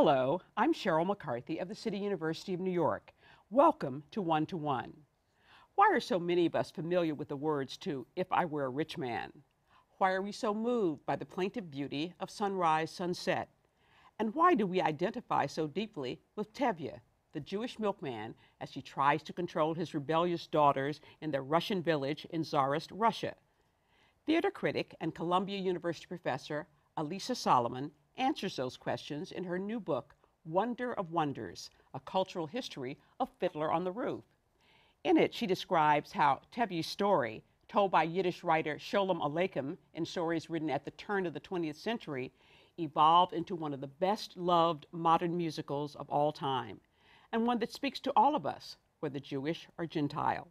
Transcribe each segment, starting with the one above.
Hello, I'm Sheryl McCarthy of the City University of New York. Welcome to One to One. Why are so many of us familiar with the words to If I Were a Rich Man? Why are we so moved by the plaintive beauty of sunrise, sunset? And why do we identify so deeply with Tevye, the Jewish milkman, as he tries to control his rebellious daughters in their Russian village in Tsarist Russia? Theater critic and Columbia University professor Alisa Solomon answers those questions in her new book, Wonder of Wonders A Cultural History of Fiddler on the Roof. In it, she describes how Tevye's story, told by Yiddish writer Sholem Aleichem in stories written at the turn of the 20th century, evolved into one of the best loved modern musicals of all time, and one that speaks to all of us, whether Jewish or Gentile.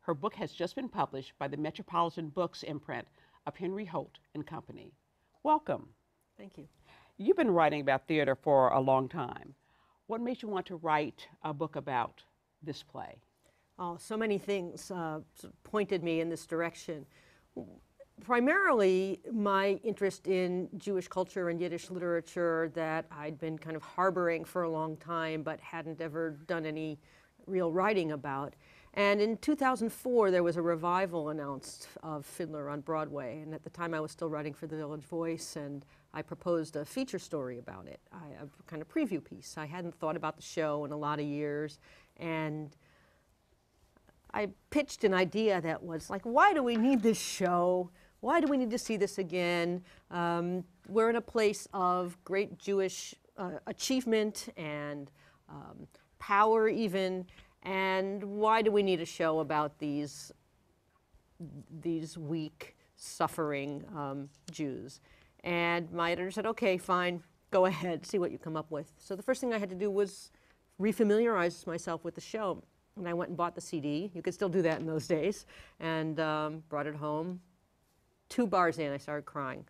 Her book has just been published by the Metropolitan Books imprint of Henry Holt and Company. Welcome. Thank you. You've been writing about theater for a long time. What made you want to write a book about this play? Oh, so many things uh, pointed me in this direction. Primarily, my interest in Jewish culture and Yiddish literature that I'd been kind of harboring for a long time but hadn't ever done any real writing about. And in 2004, there was a revival announced of Fiddler on Broadway. And at the time, I was still writing for the Village Voice, and I proposed a feature story about it, I, a kind of preview piece. I hadn't thought about the show in a lot of years. And I pitched an idea that was like, why do we need this show? Why do we need to see this again? Um, we're in a place of great Jewish uh, achievement and um, power, even. And why do we need a show about these, these weak, suffering um, Jews? And my editor said, okay, fine, go ahead, see what you come up with. So the first thing I had to do was refamiliarize myself with the show. And I went and bought the CD. You could still do that in those days. And um, brought it home. Two bars in, I started crying.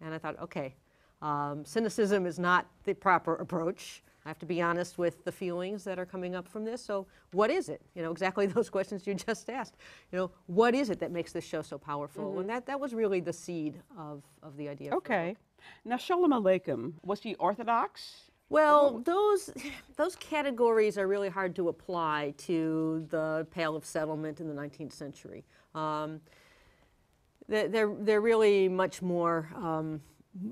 And I thought, okay, um, cynicism is not the proper approach. I have to be honest with the feelings that are coming up from this. So, what is it? You know, exactly those questions you just asked. You know, what is it that makes this show so powerful? Mm -hmm. And that, that was really the seed of, of the idea. Okay. Now, Sholem Aleichem, was he Orthodox? Well, those those categories are really hard to apply to the Pale of Settlement in the 19th century. Um, they're they're really much more um,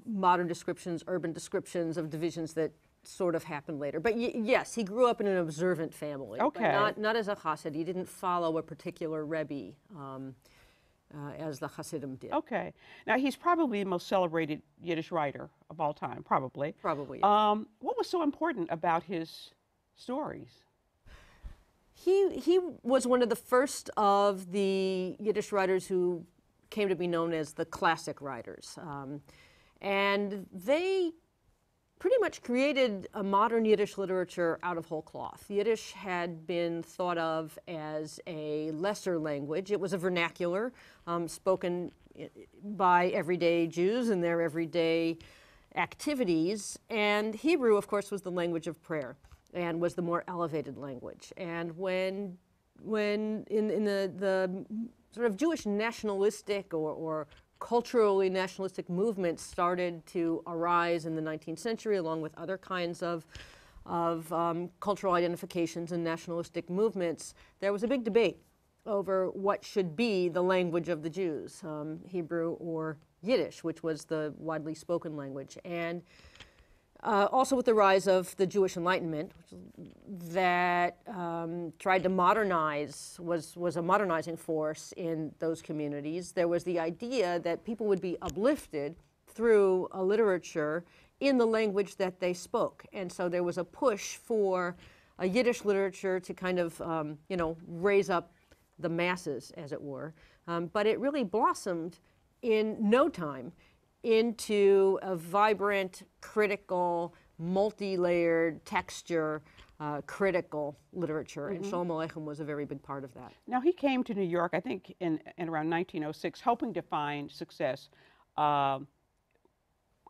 modern descriptions, urban descriptions of divisions that sort of happened later. But yes, he grew up in an observant family. Okay. Not, not as a chassid. He didn't follow a particular rebbe. Um, uh, as the Hasidim did. Okay. Now, he's probably the most celebrated Yiddish writer of all time, probably. Probably. Yeah. Um, what was so important about his stories? He, he was one of the first of the Yiddish writers who came to be known as the classic writers. Um, and they pretty much created a modern Yiddish literature out of whole cloth. Yiddish had been thought of as a lesser language. It was a vernacular um, spoken by everyday Jews in their everyday activities. And Hebrew, of course, was the language of prayer and was the more elevated language. And when, when in, in the, the sort of Jewish nationalistic or, or culturally nationalistic movements started to arise in the 19th century along with other kinds of, of um, cultural identifications and nationalistic movements, there was a big debate over what should be the language of the Jews, um, Hebrew or Yiddish, which was the widely spoken language. And uh, also with the rise of the Jewish Enlightenment, that um, tried to modernize, was, was a modernizing force in those communities. There was the idea that people would be uplifted through a literature in the language that they spoke. And so there was a push for a Yiddish literature to kind of, um, you know, raise up the masses, as it were. Um, but it really blossomed in no time into a vibrant, critical, multi-layered texture, uh, critical literature, mm -hmm. and mm-hmm. Sholem Aleichem was a very big part of that. Now he came to New York, I think, in, in around 1906, hoping to find success uh,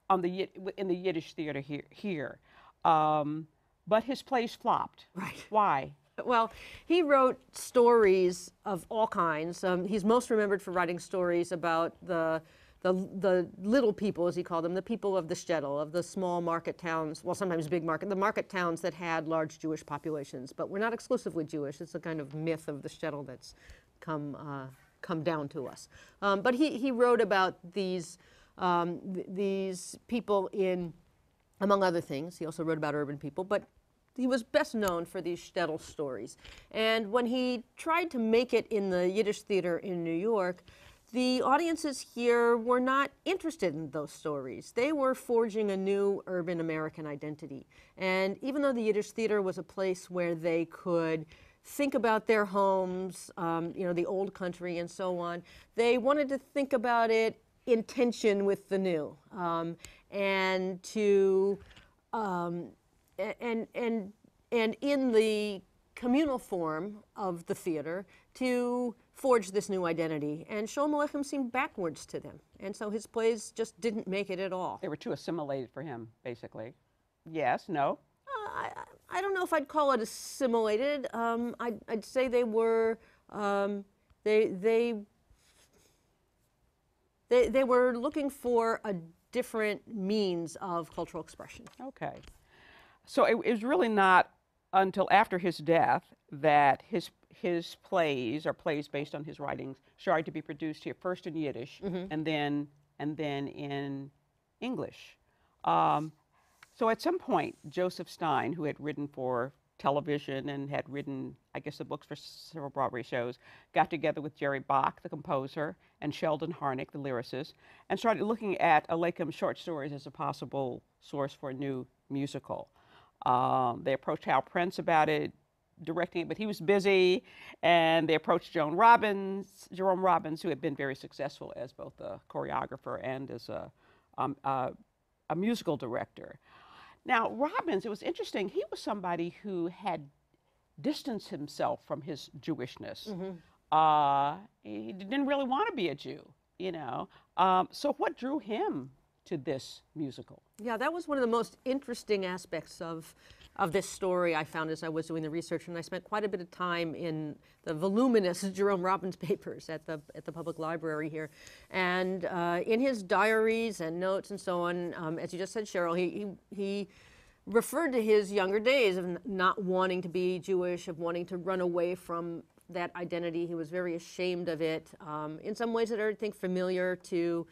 on the in the Yiddish theater here. here. Um, but his plays flopped. Right. Why? Well, he wrote stories of all kinds. Um, he's most remembered for writing stories about the the, the little people, as he called them, the people of the shtetl, of the small market towns, well, sometimes big market, the market towns that had large Jewish populations, but were not exclusively Jewish. It's a kind of myth of the shtetl that's come, uh, come down to us. Um, but he, he wrote about these, um, th- these people in, among other things. He also wrote about urban people, but he was best known for these shtetl stories. And when he tried to make it in the Yiddish theater in New York, the audiences here were not interested in those stories. They were forging a new urban American identity. And even though the Yiddish theater was a place where they could think about their homes, um, you know, the old country and so on, they wanted to think about it in tension with the new um, and to um, and and and in the communal form of the theater to forge this new identity. And Sholem Aleichem seemed backwards to them. And so his plays just didn't make it at all. They were too assimilated for him, basically. Yes, no? Uh, I, I don't know if I'd call it assimilated. Um, I'd, I'd say they were, um, they, they, they, they were looking for a different means of cultural expression. Okay. So it, it was really not until after his death that his his plays or plays based on his writings started to be produced here first in Yiddish and then and then in English. Um, so at some point, Joseph Stein, who had written for television and had written, I guess, the books for several Broadway shows, got together with Jerry Bock, the composer, and Sheldon Harnick, the lyricist, and started looking at Aleichem's short stories as a possible source for a new musical. Um, they approached Hal Prince about it, directing it, but he was busy, and they approached Joan Robbins, Jerome Robbins, who had been very successful as both a choreographer and as a, um, uh, a musical director. Now, Robbins, it was interesting, he was somebody who had distanced himself from his Jewishness. Uh, he didn't really want to be a Jew, you know. Um, so, what drew him to this musical? Yeah, that was one of the most interesting aspects of of this story I found as I was doing the research, and I spent quite a bit of time in the voluminous Jerome Robbins papers at the at the public library here, and uh, in his diaries and notes and so on. Um, as you just said, Sheryl, he he. he referred to his younger days of not wanting to be Jewish, of wanting to run away from that identity. He was very ashamed of it. Um, in some ways that are, I think, familiar to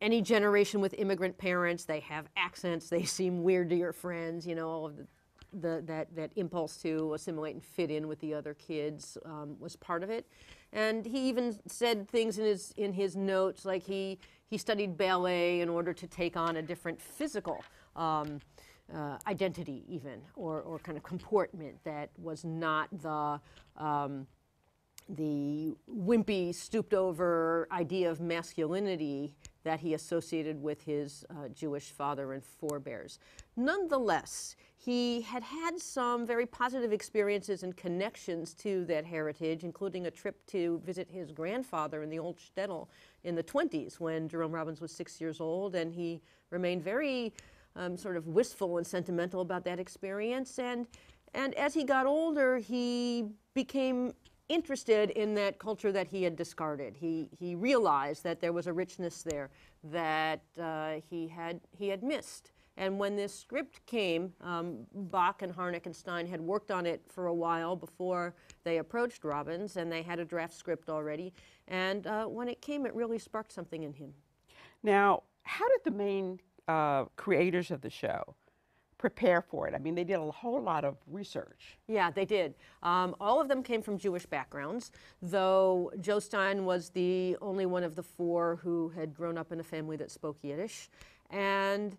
any generation with immigrant parents, they have accents, they seem weird to your friends, you know, all of the, the, that, that impulse to assimilate and fit in with the other kids um, was part of it. And he even said things in his, in his notes, like he, he studied ballet in order to take on a different physical um, uh, identity, even, or, or kind of comportment that was not the um, the wimpy, stooped over idea of masculinity that he associated with his uh, Jewish father and forebears. Nonetheless, he had had some very positive experiences and connections to that heritage, including a trip to visit his grandfather in the old shtetl in the 20s when Jerome Robbins was six years old, and he remained very um, sort of wistful and sentimental about that experience. And, and as he got older, he became interested in that culture that he had discarded. He, he realized that there was a richness there that uh, he, had, he had missed. And when this script came, um, Bock and Harnick and Stein had worked on it for a while before they approached Robbins, and they had a draft script already. And uh, when it came, it really sparked something in him. Now, how did the main uh, creators of the show prepare for it? I mean, they did a whole lot of research. Yeah, they did. Um, all of them came from Jewish backgrounds, though Joe Stein was the only one of the four who had grown up in a family that spoke Yiddish. And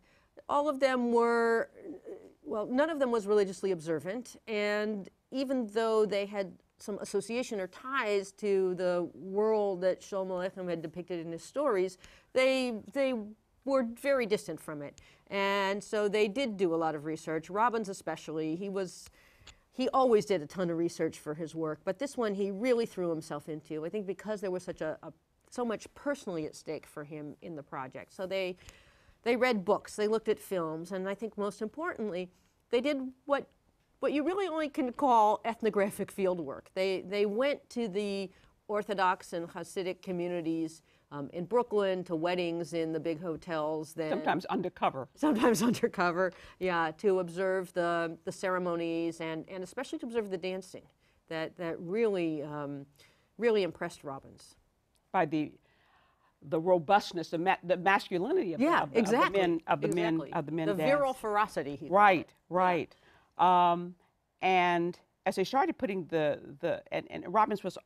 all of them were, well, none of them was religiously observant. And even though they had some association or ties to the world that Sholem Aleichem had depicted in his stories, they, they were very distant from it. And so they did do a lot of research. Robbins, especially, he was. He always did a ton of research for his work, but this one he really threw himself into. I think because there was such a, a so much personally at stake for him in the project. So they they read books, they looked at films, and I think most importantly, they did what what you really only can call ethnographic field work. They they went to the Orthodox and Hasidic communities um, in Brooklyn to weddings in the big hotels. Then Sometimes undercover. sometimes undercover, yeah, to observe the, the ceremonies and, and especially to observe the dancing that, that really, um, really impressed Robbins. by the the robustness, the, ma- the masculinity of, the- Yeah, of, the, exactly. of the men of the exactly. men of the men The dance. virile ferocity. he- Right, right. Um, and as they started putting the the and, and Robbins was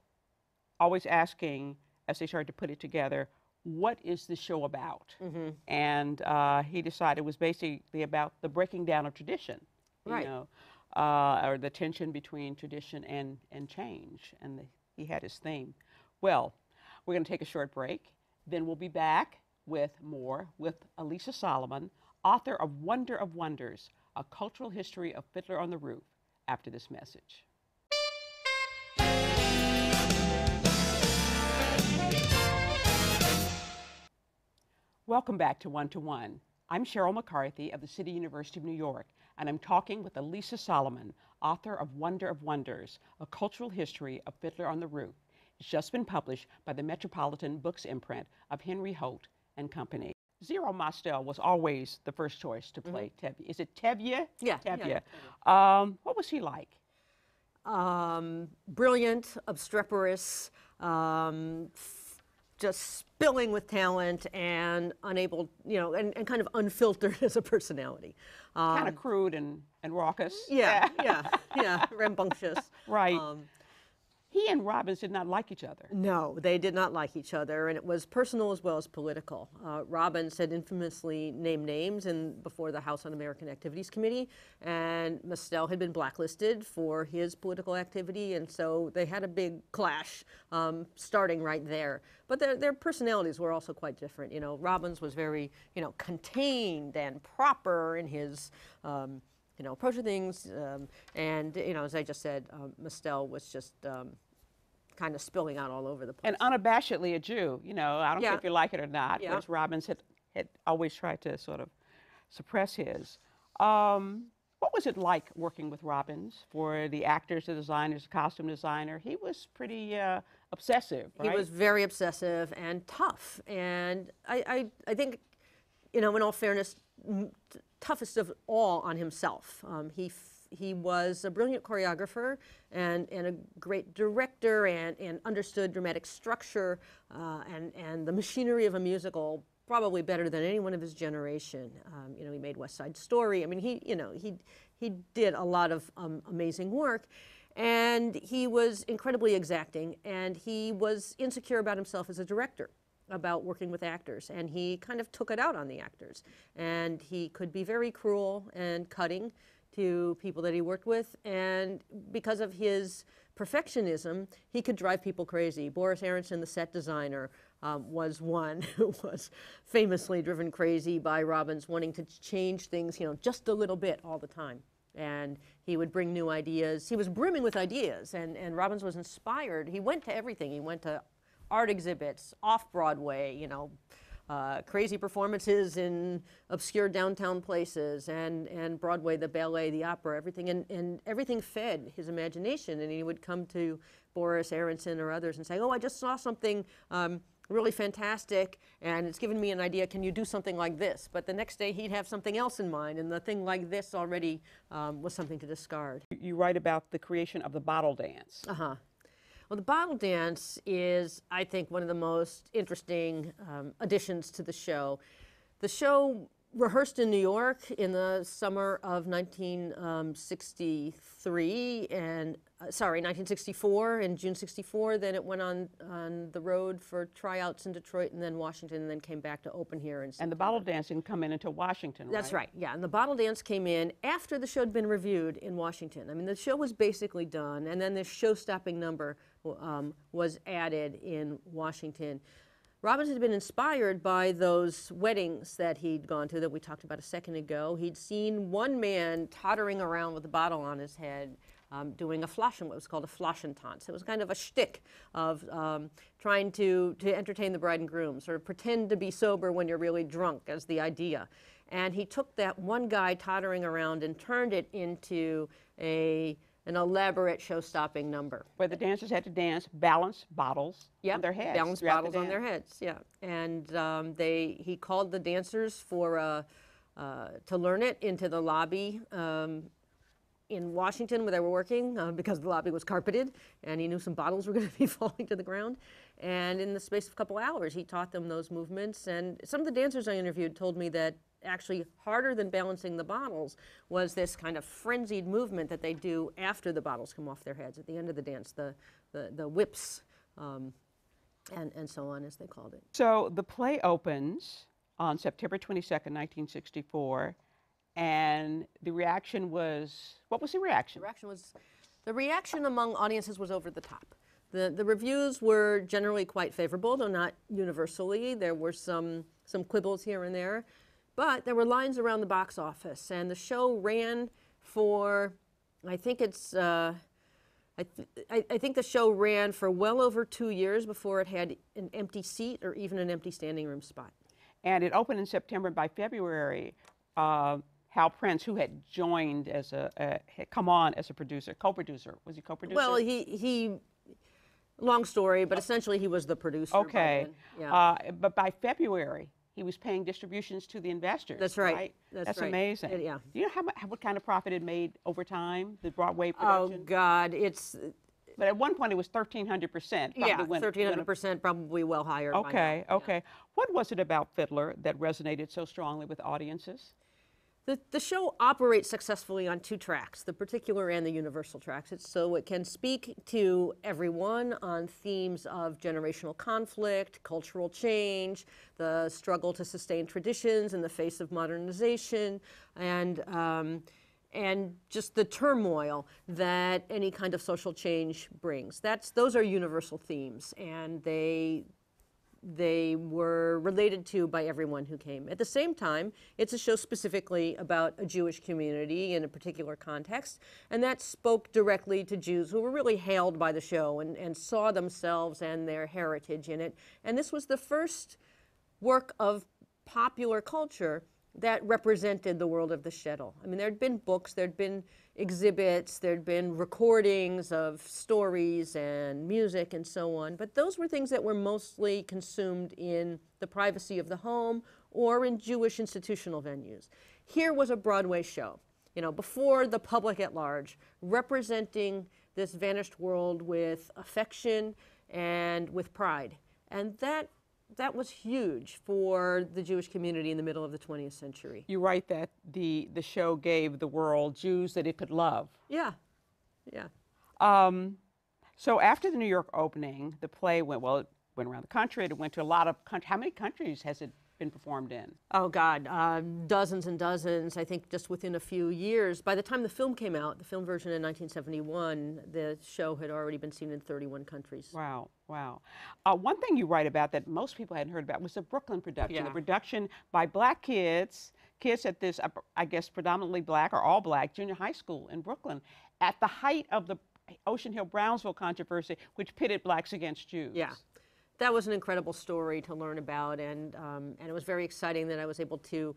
always asking as they started to put it together, what is the show about? Mm-hmm. And uh, he decided it was basically about the breaking down of tradition, you Right. know, uh, or the tension between tradition and and change. And the, he had his theme. Well, we're going to take a short break. Then we'll be back with more with Alisa Solomon, author of Wonder of Wonders, a cultural history of Fiddler on the Roof, after this message. Welcome back to One to One. I'm Sheryl McCarthy of the City University of New York, and I'm talking with Alisa Solomon, author of Wonder of Wonders, a cultural history of Fiddler on the Roof. It's just been published by the Metropolitan Books imprint of Henry Holt and Company. Zero Mostel was always the first choice to play Tevye. Is it Tevye? Yeah, yeah, Tevye. Um, what was he like? um, brilliant, obstreperous, um, just spilling with talent and unable, you know, and, and kind of unfiltered as a personality. Um, Kind of crude and, and raucous. yeah, yeah, yeah, rambunctious. Right. Um, he and Robbins did not like each other. No, they did not like each other, and it was personal as well as political. Uh, Robbins had infamously named names in, before the House Un-American Activities Committee, and Mostel had been blacklisted for his political activity, and so they had a big clash um, starting right there. But their, their personalities were also quite different. You know, Robbins was very, you know, contained and proper in his. Um, you know, approach to things, um, and you know, as I just said, um, Mostel was just um, kind of spilling out all over the place. and unabashedly a Jew. You know, I don't Yeah. care if you like it or not. Yeah. Whereas Robbins had, had always tried to sort of suppress his. Um, what was it like working with Robbins for the actors, the designers, the costume designer? He was pretty uh, obsessive, right? He was very obsessive and tough. And I, I, I think, you know, in all fairness, toughest of all on himself. Um, he, he was a brilliant choreographer and, and a great director and, and understood dramatic structure uh, and, and the machinery of a musical probably better than anyone of his generation. Um, you know, he made West Side Story. I mean, he, you know, he, he did a lot of um, amazing work. And he was incredibly exacting, and he was insecure about himself as a director, about working with actors, and he kind of took it out on the actors. And he could be very cruel and cutting to people that he worked with, and because of his perfectionism, he could drive people crazy. Boris Aronson, the set designer, um, was one who was famously driven crazy by Robbins wanting to change things, you know, just a little bit all the time and he would bring new ideas. He was brimming with ideas, and, and Robbins was inspired. He went to everything. He went to art exhibits, off Broadway, you know, uh, crazy performances in obscure downtown places, and, and Broadway, the ballet, the opera, everything. And, and everything fed his imagination. And he would come to Boris Aronson or others and say, Oh, I just saw something. Um, really fantastic and it's given me an idea can you do something like this but the next day he'd have something else in mind and the thing like this already um, was something to discard you write about the creation of the bottle dance. uh-huh well the bottle dance is i think one of the most interesting um, additions to the show the show rehearsed in new york in the summer of 1963 and uh, sorry 1964 in june 64 then it went on on the road for tryouts in detroit and then washington and then came back to open here And the bottle dance didn't come in until Washington, right? that's right, yeah. And the bottle dance came in after the show had been reviewed in Washington. I mean, the show was basically done, and then this show stopping number um, was added in Washington. Robbins had been inspired by those weddings that he'd gone to that we talked about a second ago. He'd seen one man tottering around with a bottle on his head. Um, doing a flaschen, what was called a flaschentanz. It was kind of a shtick of um, trying to, to entertain the bride and groom, sort of pretend to be sober when you're really drunk, as the idea. And he took that one guy tottering around and turned it into a an elaborate show-stopping number. Where the dancers had to dance, balance bottles Yep, on their heads. balance bottles the on their heads. Yeah, and um, they he called the dancers for uh, uh, to learn it into the lobby um, in Washington where they were working uh, because the lobby was carpeted, and he knew some bottles were going to be falling to the ground. And in the space of a couple hours, he taught them those movements. And some of the dancers I interviewed told me that actually harder than balancing the bottles was this kind of frenzied movement that they do after the bottles come off their heads at the end of the dance, the the, the whips. Um, and, and so on, as they called it. So the play opens on September 22nd, 1964, and the reaction was what was the reaction? The reaction was, the reaction among audiences was over the top. The, the reviews were generally quite favorable, though not universally. There were some, some quibbles here and there, but there were lines around the box office, and the show ran for, I think it's, uh, I, th- I, I think the show ran for well over two years before it had an empty seat or even an empty standing room spot. And it opened in September. By February, uh, Hal Prince, who had joined as a, uh, had come on as a producer, co-producer, was he co-producer? Well, he, he, long story, but essentially he was the producer. okay. Yeah. Uh, but by February, he was paying distributions to the investors. That's right. That's right. amazing. It- yeah. Do you know how, mu- how what kind of profit it made over time? The Broadway oh, production. oh. God, it's uh, But at one point, it was thirteen hundred percent. yeah, thirteen hundred percent, probably well higher. Okay, okay. What was it about Fiddler that resonated so strongly with audiences? The, the show operates successfully on two tracks, the particular and the universal tracks. It's so it can speak to everyone on themes of generational conflict, cultural change, the struggle to sustain traditions in the face of modernization, and um, and just the turmoil that any kind of social change brings. That's those are universal themes, and they they were related to by everyone who came. At the same time, it's a show specifically about a Jewish community in a particular context, and that spoke directly to Jews who were really hailed by the show and, and saw themselves and their heritage in it. And this was the first work of popular culture that represented the world of the shtetl. I mean, there'd been books, there'd been exhibits, there'd been recordings of stories and music and so on, but those were things that were mostly consumed in the privacy of the home or in Jewish institutional venues. Here was a Broadway show, you know, before the public at large, representing this vanished world with affection and with pride. And that that was huge for the Jewish community in the middle of the 20th century. You write that the, the show gave the world Jews that it could love. Yeah, yeah. Um, so after the New York opening, the play went, well, it went around the country. It went to a lot of countries. How many countries has it been performed in? Oh God, uh, dozens and dozens. I think just within a few years. By the time the film came out, the film version in 1971, the show had already been seen in 31 countries. Wow, wow. Uh, one thing you write about that most people hadn't heard about was the Brooklyn production. The production by black kids, kids at this, I guess, predominantly black or all black junior high school in Brooklyn, at the height of the Ocean Hill Brownsville controversy, which pitted blacks against Jews. Yeah, that was an incredible story to learn about, and um, and it was very exciting that I was able to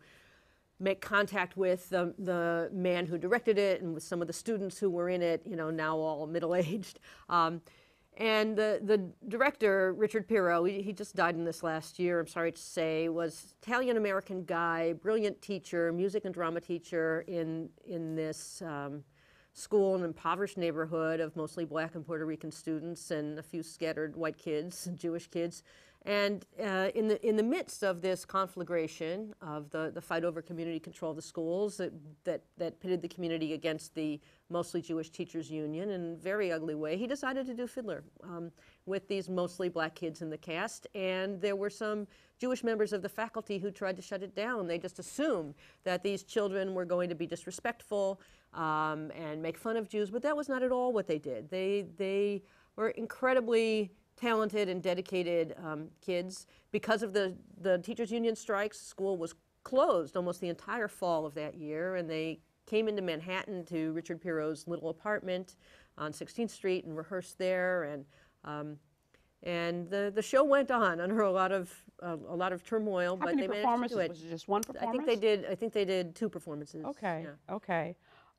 make contact with the, the man who directed it and with some of the students who were in it. You know, now all middle aged. Um, and the, the director, Richard Pirro, he, he just died in this last year, I'm sorry to say, was Italian American guy, brilliant teacher, music and drama teacher in, in this um, school in an impoverished neighborhood of mostly black and Puerto Rican students and a few scattered white kids, and Jewish kids. And uh, in, the, in the midst of this conflagration of the, the fight over community control of the schools that, that, that pitted the community against the mostly Jewish teachers union in a very ugly way, he decided to do Fiddler um, with these mostly black kids in the cast. And there were some Jewish members of the faculty who tried to shut it down. They just assumed that these children were going to be disrespectful um, and make fun of Jews, but that was not at all what they did. They, they were incredibly talented and dedicated um, kids. Because of the, the teachers' union strikes, school was closed almost the entire fall of that year, and they came into Manhattan to Richard Pirro's little apartment on 16th Street and rehearsed there. And um, and the, the show went on under a lot of uh, a lot of turmoil, How but many they managed to do it. Was it just one performance? I think they did. I think they did two performances. Okay, Yeah. okay.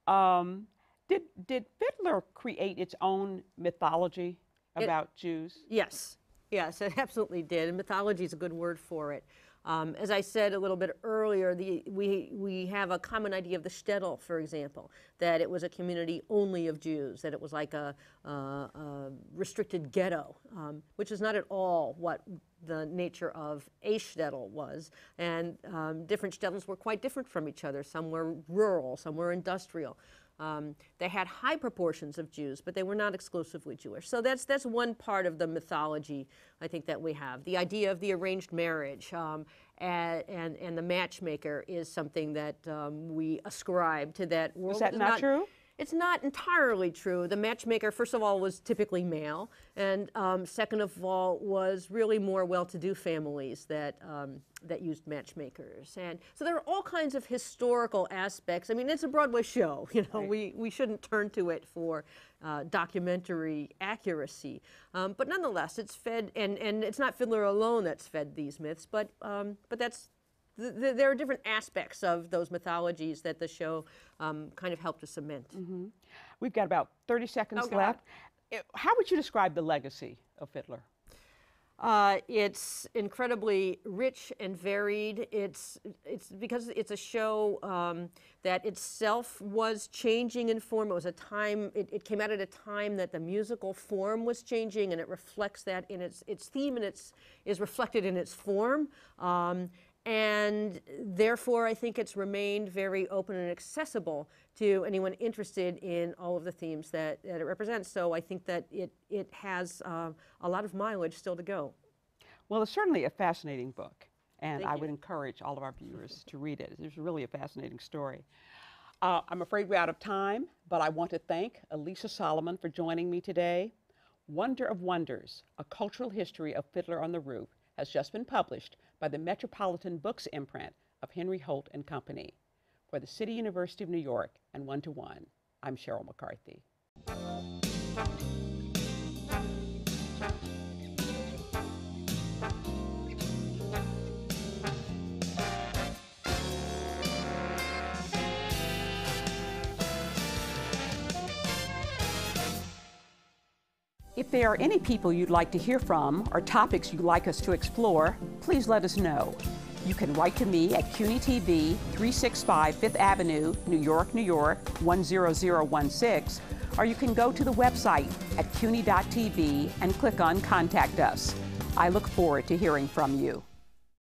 Um, Did, did Fiddler create its own mythology about Jews? Yes, yes, it absolutely did. And mythology is a good word for it. Um, as I said a little bit earlier, the, we, we have a common idea of the shtetl, for example, that it was a community only of Jews, that it was like a, a, restricted ghetto, um, which is not at all what the nature of a shtetl was. And um, different shtetls were quite different from each other. Some were rural, some were industrial. Um, they had high proportions of Jews, but they were not exclusively Jewish. So that's that's one part of the mythology I think that we have. The idea of the arranged marriage um, and, and, and the matchmaker is something that um, we ascribe to that world. Is that not, not true? It's not entirely true. The matchmaker, first of all, was typically male, and um, second of all, was really more well-to-do families that um, that used matchmakers. And so there are all kinds of historical aspects. I mean, it's a Broadway show. You know, right. we we shouldn't turn to it for uh, documentary accuracy. Um, but nonetheless, it's fed, and and it's not Fiddler alone that's fed these myths, but um, but that's there are different aspects of those mythologies that the show um, kind of helped to cement. Mm -hmm. We've got about 30 seconds oh, left. How would you describe the legacy of Fiddler? Uh, it's incredibly rich and varied. It's it's because it's a show um, that itself was changing in form. It was a time. It, it, came out at a time that the musical form was changing, and it reflects that in its its theme and its is reflected in its form. Um, and therefore, I think it's remained very open and accessible to anyone interested in all of the themes that, that it represents. So I think that it, it has uh, a lot of mileage still to go. Well, it's certainly a fascinating book, and Thank I you. would encourage all of our viewers to read it. It's really a fascinating story. Uh, I'm afraid we're out of time, but I want to thank Alisa Solomon for joining me today. Wonder of Wonders, A Cultural History of Fiddler on the Roof has just been published by the Metropolitan Books imprint of Henry Holt and Company. For the City University of New York and One to One, I'm Sheryl McCarthy. If there are any people you'd like to hear from or topics you'd like us to explore, please let us know. You can write to me at CUNY TV, 365 Fifth Avenue, New York, New York, 10016, or you can go to the website at cuny.tv and click on Contact Us. I look forward to hearing from you.